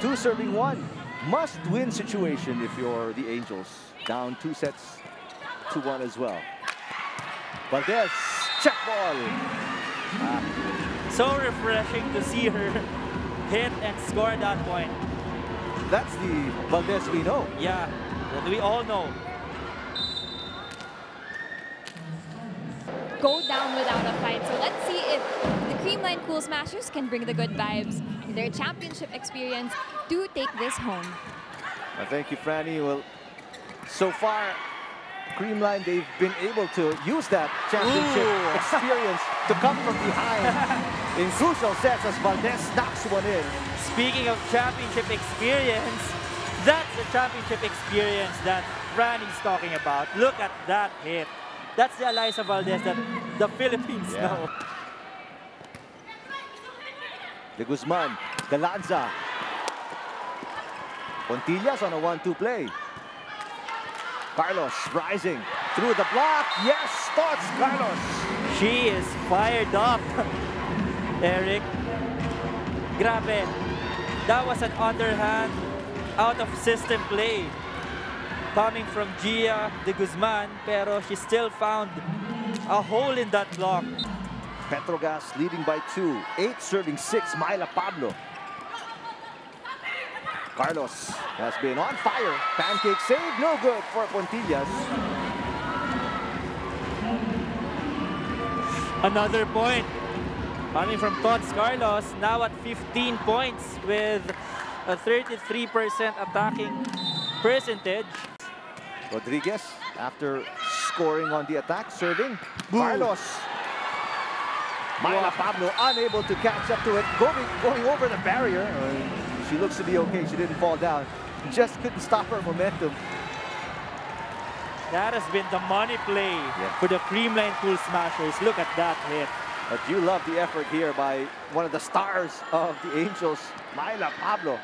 two serving one. Must win situation if you're the Angels. Down two sets to one as well. Valdez, check ball. Ah, So refreshing to see her hit and score that point. that's the Valdez we know. Yeah, that we all know. Go down without a fight. Cool Smashers can bring the good vibes, their championship experience, to take this home. Uh, thank you, Franny. Well, so far, Creamline, they've been able to use that championship Ooh. experience to come from behind in crucial sets as Valdez knocks one in. Speaking of championship experience, that's the championship experience that Franny's talking about. Look at that hit. That's the Alyssa Valdez that the Philippines Yeah. know. De Guzman, Galanza. Pontillas on a 1-2 play. Carlos rising through the block. Yes, spots Carlos. She is fired up. Eric. Grabe. That was an underhand, out of system play. Coming from Gia de Guzman, pero she still found a hole in that block. Petro Gazz leading by two. Eight serving six. Myla Pablo. Carlos has been on fire. Pancake save, no good for Pontillas. Another point. Coming from Tots Carlos, now at 15 points with a 33% attacking percentage. Rodriguez, after scoring on the attack, serving. Carlos. Myla Pablo unable to catch up to it, going, going over the barrier. Uh, she looks to be okay. She didn't fall down. Just couldn't stop her momentum. That has been the money play Yeah. for the Creamline Cool Smashers. Look at that hit. But you love the effort here by one of the stars of the Angels, Myla Pablo.